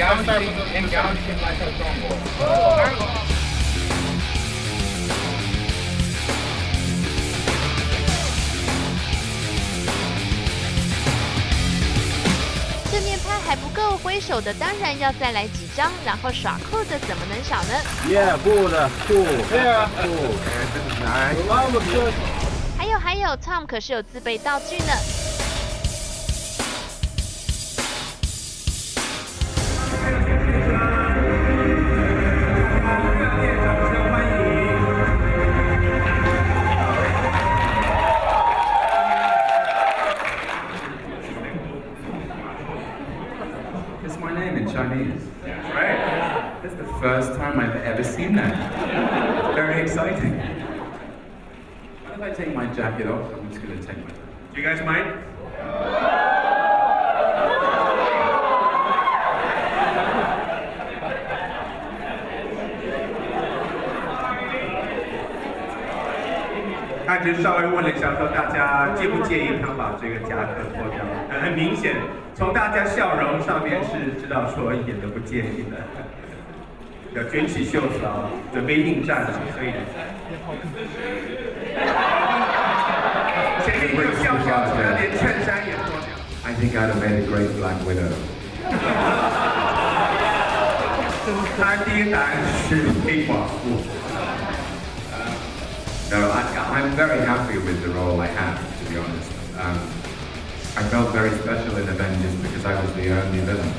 正面拍还不够挥手的当然要再来几张然后耍酷的怎么能少呢还有还有 tom 可是有自备道具呢 is my name in Chinese. Right? This is the first time I've ever seen that. very exciting. What if I take my jacket off? I'm just going to take my. Do you guys mind? 就稍微问了一下，说大家介不介意他把这个夹克脱掉？很明显，从大家笑容上面是知道说一点都不介意的。要卷起袖子啊，准备应战了。所以，前面有笑话，他连衬衫也脱掉。I think I'd have made a great black widow。他的答案是黑寡妇。No, I, am very happy with the role I had, to be honest. Um, I felt very special in Avengers because I was the only villain,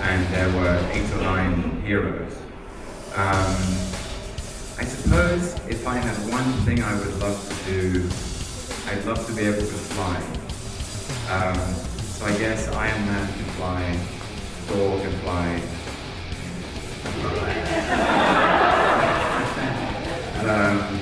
and there were eight or nine heroes. Um, I suppose if I had one thing I would love to do, I'd love to be able to fly. Um, so I guess Iron Man can fly, Thor can fly. um,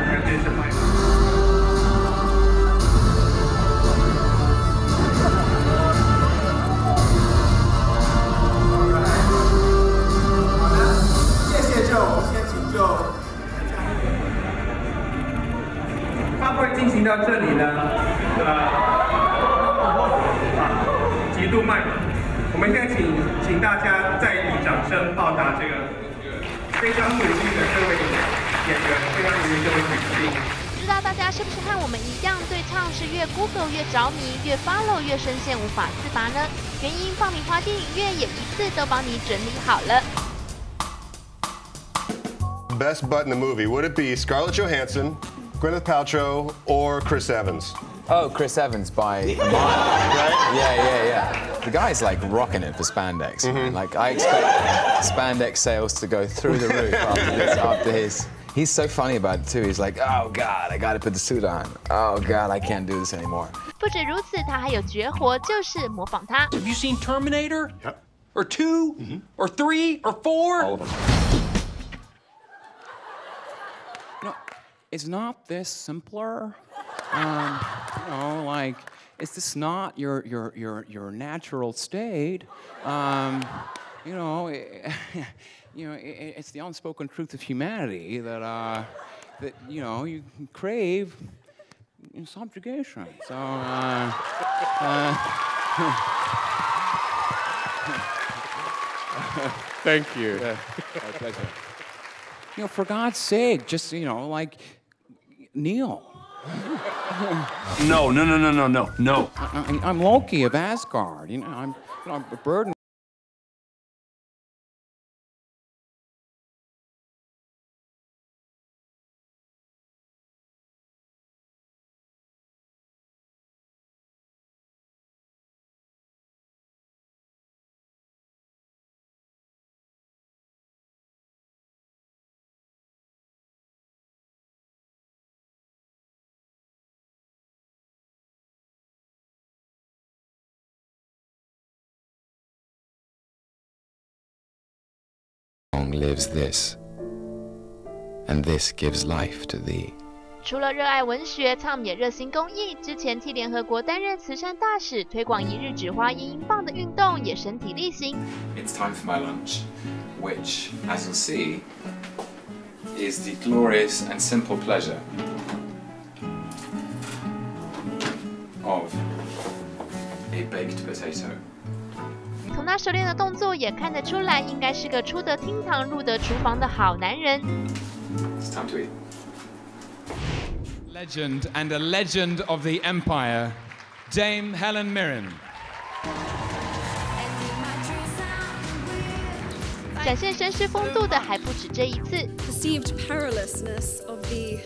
听到这里呢，呃，极度卖力，我们现在请，请大家再以掌声报答这个非常努力的这位演员，非常努力的这位女性。不知道大家是不是和我们一样，对唱是越 google 越着迷，越 follow 越深陷无法自拔呢？原因，爆米花电影院也一次都帮你整理好了。Best butt in the movie would it be Scarlett Johansson? Gwyneth Paltrow or Chris Evans? Oh, Chris Evans by mile, right? Yeah, yeah, yeah. The guy's like rocking it for spandex. Mm -hmm. Like I expect spandex sales to go through the roof after, this, after his. He's so funny about it too. He's like, oh god, I gotta put the suit on. Oh god, I can't do this anymore. Have you seen Terminator? Yep. Or 2 mm -hmm. Or three? Or four? All of them. is not this simpler? Um, you know, like, is this not your, your, your, your natural state? Um, you know, it, you know, it, it's the unspoken truth of humanity that, uh, that you know, you crave subjugation. So, uh, uh, Thank you. Yeah, my pleasure. You know, for God's sake, just, you know, like, Neil. no, no, no, no, no, no, no. I, am Loki of Asgard. You know, I'm, you know, I'm long lives this, and this gives life to thee. 除了热爱文学、倡也热心公益，之前替联合国担任慈善大使，推广一日只花一英镑的运动也身体力行。It's time for my lunch, which, as you'll see, is the glorious and simple pleasure of a baked potato. 从他熟练的动作也看得出来，应该是个出得厅堂、入得厨房的好男人。Come to Legend and a legend of the empire, Dame Helen Mirren. 展现绅士风度的还不止这一次。Perceived perilousness of the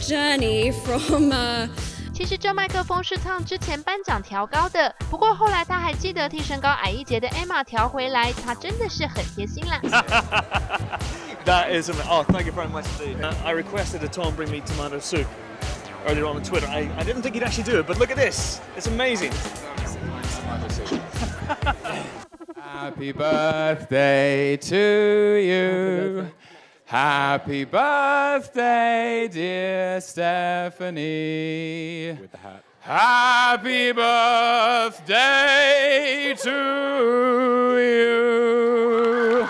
journey from. 其实这麦克风是唱之前班长调高的，不过后来他还记得替身高矮一截的 Emma 调回来，他真的是很贴心啦。Happy birthday, dear Stephanie. With the hat. Happy birthday to you.